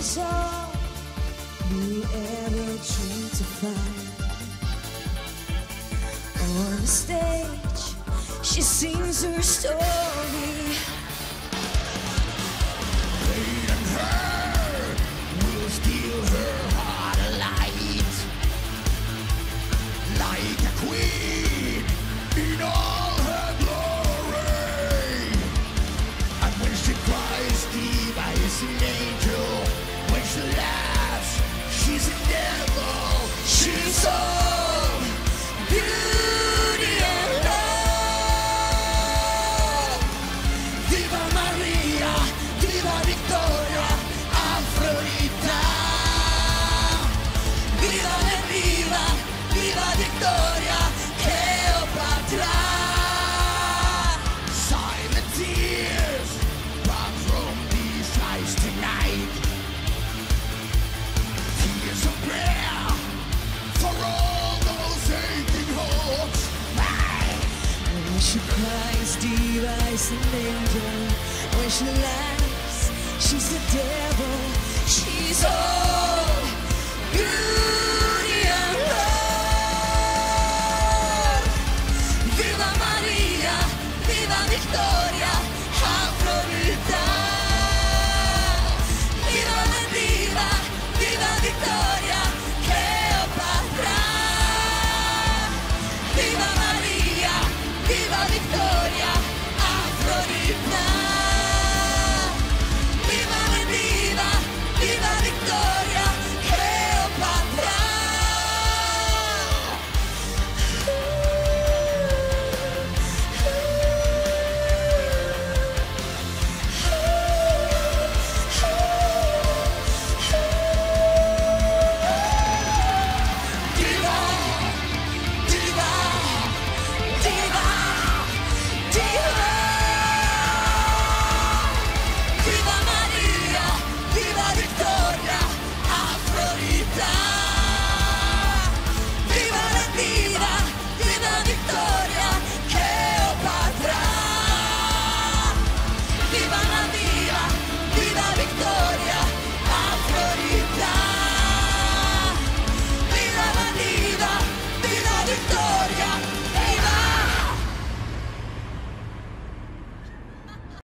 all ever dreamed to find. On the stage, she sings her story. She cries, derides an angel. When she laughs, she's the devil. She's all.